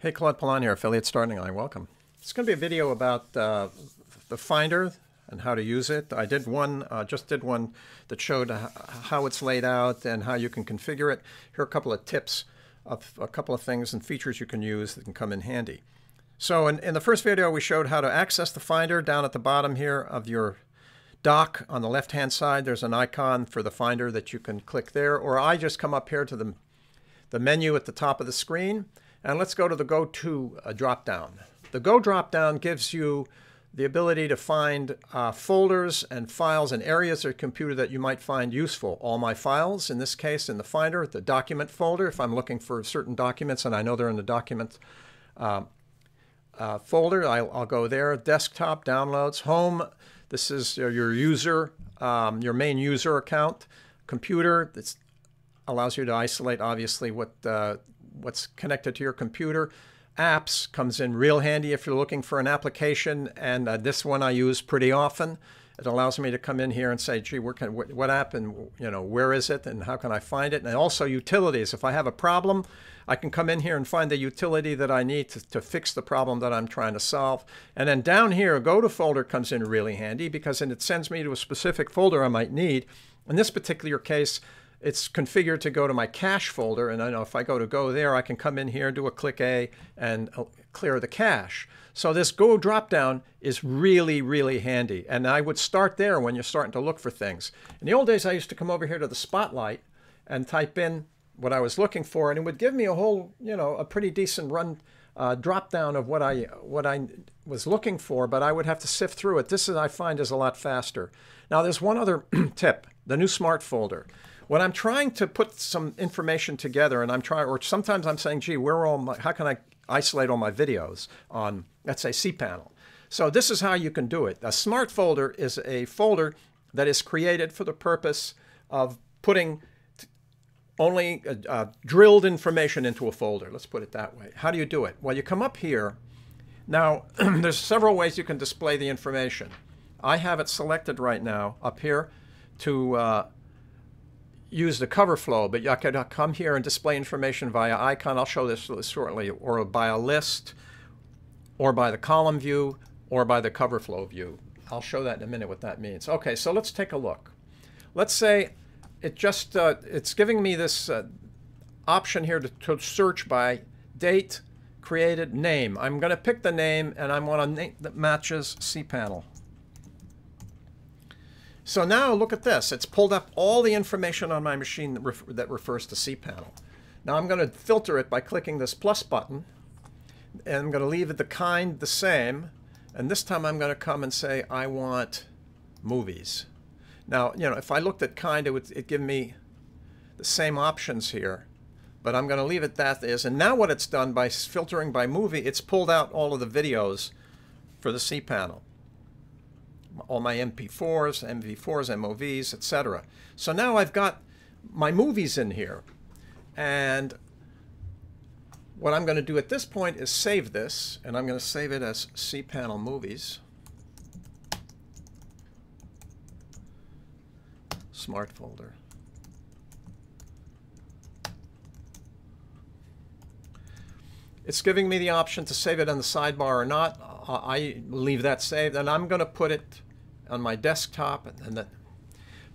Hey, Claude Pelanne here, Affiliate Starting Line. Welcome. It's going to be a video about uh, the Finder and how to use it. I did one, uh, just did one that showed how it's laid out and how you can configure it. Here are a couple of tips of a couple of things and features you can use that can come in handy. So in, in the first video, we showed how to access the Finder down at the bottom here of your dock on the left-hand side. There's an icon for the Finder that you can click there, or I just come up here to the, the menu at the top of the screen and let's go to the Go To uh, dropdown. The Go dropdown gives you the ability to find uh, folders and files and areas of your computer that you might find useful. All my files, in this case in the Finder, the document folder, if I'm looking for certain documents and I know they're in the document uh, uh, folder, I'll, I'll, go there. Desktop, downloads, home, this is your user, um, your main user account. Computer, this allows you to isolate obviously what uh, what's connected to your computer. Apps comes in real handy if you're looking for an application, and uh, this one I use pretty often. It allows me to come in here and say, gee, where can, what, what app and you know where is it and how can I find it? And also utilities. If I have a problem, I can come in here and find the utility that I need to, to fix the problem that I'm trying to solve. And then down here, a go to folder comes in really handy because then it sends me to a specific folder I might need. In this particular case, it's configured to go to my cache folder. And I know if I go to go there, I can come in here, and do a click A, and uh, clear the cache. So this Go dropdown is really, really handy. And I would start there when you're starting to look for things. In the old days, I used to come over here to the Spotlight and type in what I was looking for, and it would give me a whole, you know, a pretty decent run uh, drop down of what I what I was looking for, but I would have to sift through it. This is I find is a lot faster. Now there's one other tip: the new Smart folder when I'm trying to put some information together and I'm trying, or sometimes I'm saying, gee, where all my, how can I isolate all my videos on, let's say, cPanel? So this is how you can do it. A smart folder is a folder that is created for the purpose of putting only uh, uh, drilled information into a folder. Let's put it that way. How do you do it? Well, you come up here. Now, there's several ways you can display the information. I have it selected right now up here to uh, use the cover flow, but you could come here and display information via icon. I'll show this shortly, or by a list, or by the column view, or by the cover flow view. I'll show that in a minute what that means. Okay, so let's take a look. Let's say it just uh, it's giving me this uh, option here to, to, search by date, created, name. I'm going to pick the name, and I want to name that matches cPanel. So now look at this. It's pulled up all the information on my machine that, that refers to cPanel. Now I'm going to filter it by clicking this plus button. And I'm going to leave it the kind the same. And this time I'm going to come and say I want movies. Now, you know, if I looked at kind, it would it give me the same options here. But I'm going to leave it that is. And now what it's done by filtering by movie, it's pulled out all of the videos for the cPanel all my MP4s, MV4s, MOVs, etc. So now I've got my movies in here. And what I'm going to do at this point is save this, and I'm going to save it as cPanel Movies. Smart folder. It's giving me the option to save it on the sidebar or not. I leave that saved, and I'm going to put it on my desktop, and then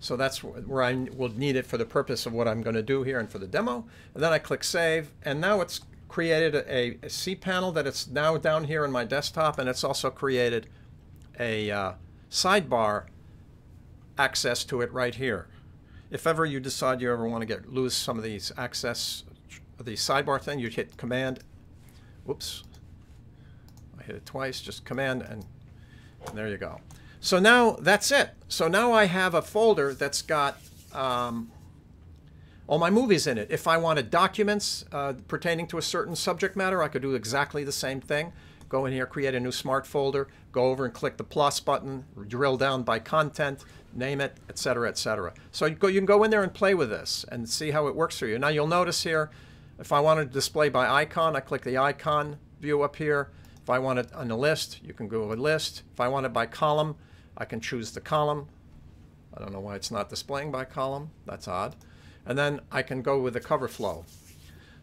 so that's where I will need it for the purpose of what I'm going to do here and for the demo. And then I click Save, and now it's created a, a cPanel that it's now down here in my desktop, and it's also created a uh, sidebar access to it right here. If ever you decide you ever want to get lose some of these access, the sidebar thing, you hit Command. Whoops, I hit it twice. Just Command, and, and there you go. So now that's it. So now I have a folder that's got um, all my movies in it. If I wanted documents uh, pertaining to a certain subject matter, I could do exactly the same thing. Go in here, create a new smart folder, go over and click the plus button, drill down by content, name it, etc., etc. So you, go, you can go in there and play with this and see how it works for you. Now you'll notice here, if I wanted to display by icon, I click the icon view up here. If I want it on a list, you can go a list. If I want it by column, I can choose the column. I don't know why it's not displaying by column. That's odd. And then I can go with the cover flow.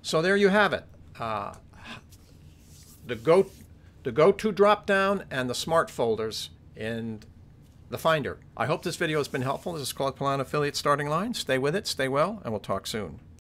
So there you have it. Uh, the go the go-to drop-down and the smart folders in the Finder. I hope this video has been helpful. This is Claude Pelanne Affiliate Starting Line. Stay with it, stay well, and we'll talk soon.